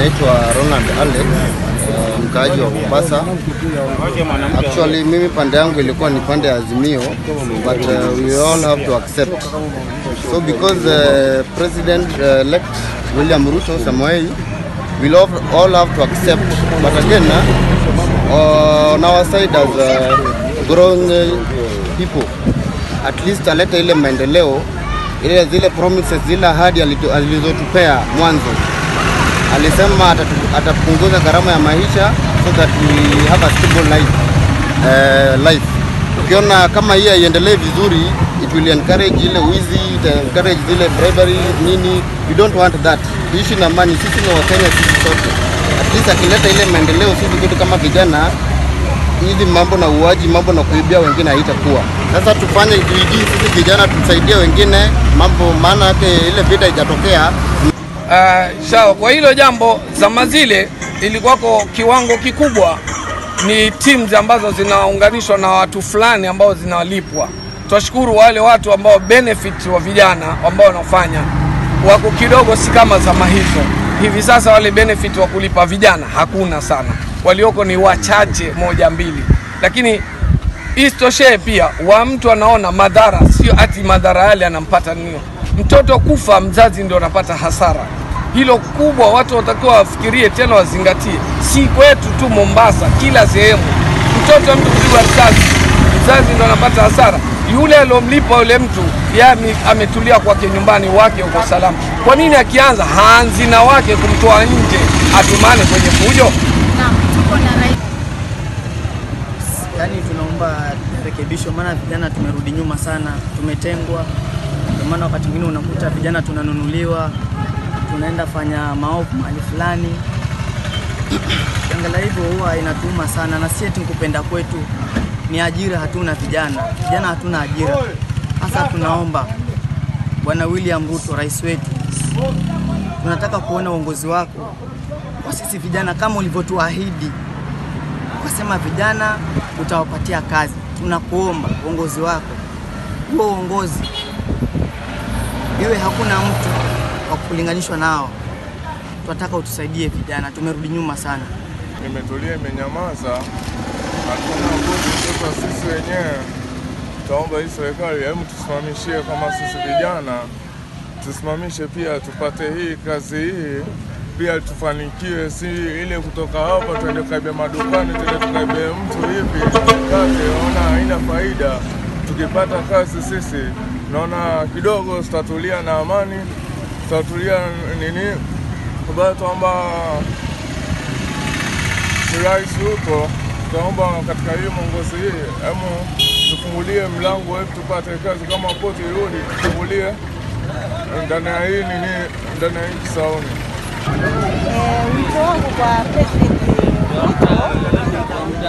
naitwa Ronald Alex, uh, mkaaji wa Mombasa. Actually mimi pande yangu ilikuwa ni pande ya Azimio, but uh, we all have to accept. So because uh, President uh, elect William Ruto Samoei, we all, all have to accept. But again, uh, on our side as uh, grown people, at least alete ile maendeleo ile zile promises zile ahadi alizotupea mwanzo alisema atapunguza gharama ya maisha so that we have a stable life, uh, life. Ukiona kama hii haiendelee vizuri it will encourage ile wizi, it encourage zile bribery nini. We don't want that. Tuishi na amani, sisi ni Wakenya sisi sote. At least akileta ile maendeleo, sisi kwetu kama vijana hizi mambo na uaji, mambo na kuibia wengine haitakuwa. Sasa tufanye bidii sisi vijana, tusaidie wengine mambo, maana yake ile vita ikatokea Uh. Kwa hilo jambo, zama zile ilikuwako kiwango kikubwa ni teams ambazo zinaunganishwa na watu fulani ambao zinalipwa. Twashukuru wale watu ambao benefit wa vijana ambao wanafanya wako kidogo, si kama zama hizo. Hivi sasa wale benefit wa kulipa vijana hakuna sana, walioko ni wachache, moja mbili, lakini isitoshe pia wa mtu anaona madhara, sio ati madhara yale anampata nio mtoto kufa, mzazi ndio anapata hasara. Hilo kubwa, watu watakiwa wafikirie tena, wazingatie, si kwetu tu Mombasa, kila sehemu. Mtoto mtu kupigwa risasi, mzazi ndio anapata hasara. Yule aliomlipa yule mtu yeye ametulia kwake nyumbani, wake uko salama. Kwa nini akianza haanzi na wake kumtoa nje atumane kwenye fujo? Yaani tunaomba rekebisho, maana vijana tumerudi nyuma sana, tumetengwa. Maana wakati mwingine unakuta vijana tunanunuliwa, tunaenda fanya maovu mahali fulani. Angalau hivyo huwa inatuma sana, na si eti kupenda kwetu, ni ajira hatuna vijana, vijana hatuna ajira. Sasa tunaomba Bwana William Ruto, rais wetu, tunataka kuona uongozi wako kwa sisi vijana kama ulivyotuahidi ukasema vijana utawapatia kazi. Tunakuomba uongozi wako, huo uongozi iwe hakuna mtu wa kulinganishwa nao. Tunataka utusaidie vijana, tumerudi nyuma sana. imetulia imenyamaza, hakuna nguvu sasa. Sisi wenyewe tutaomba hii serikali, hebu tusimamishie kama sisi vijana, tusimamishe pia tupate hii kazi hii pia tufanikiwe, si ile kutoka hapa tuende tukaibia madukani, tuende tukaibia mtu hivi. Kazi ona haina faida. Tukipata kazi sisi naona kidogo sitatulia na amani, tutatulia nini, kubaya tuomba Rais huko taomba katika hii mwongozi hii, hemu tufungulie mlango wetu tupate kazi, kama poti irudi, tufungulie ndani ya hii nini, ndani ya hii Kisauni. Eh, wito wangu kwa President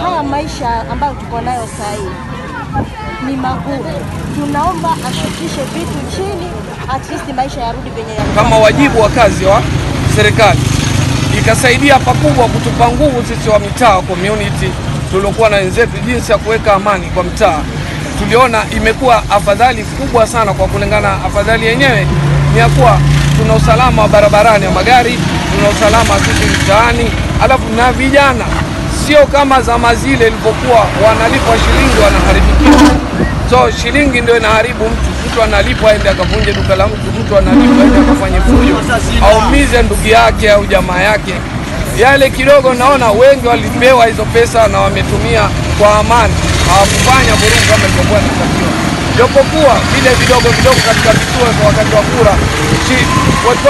haya maisha ambayo tuko nayo hii ni magumu. Tunaomba ashukishe vitu chini, at least maisha yarudi venye yalikuwa. kama wajibu wa kazi wa serikali, ikasaidia pakubwa kutupa nguvu sisi wa mitaa community tuliokuwa na wenzetu, jinsi ya kuweka amani kwa mtaa. Tuliona imekuwa afadhali kubwa sana, kwa kulingana afadhali yenyewe ni ya kuwa tuna usalama wa barabarani ya magari, tuna usalama sisi mtaani, alafu na vijana sio kama zama zile ilipokuwa wanalipwa shilingi wanaharibikiwa. So shilingi ndio inaharibu mtu. Mtu analipwa aende akavunje duka la mtu, mtu analipwa aende akafanye fujo, aumize ndugu yake au jamaa yake. Yale kidogo, naona wengi walipewa hizo pesa na wametumia kwa amani, hawakufanya vurugu kama ilivyokuwa inatakiwa. Japokuwa vile vidogo vidogo katika vituo kwa wakati wa kura,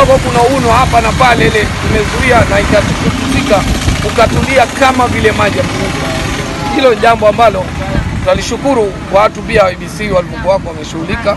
wako kuna uno hapa na pale, ile imezuia na ikatukutika ukatulia kama vile maji ya. Hilo jambo ambalo tunalishukuru watu pia IBC walivyokuwa wameshughulika.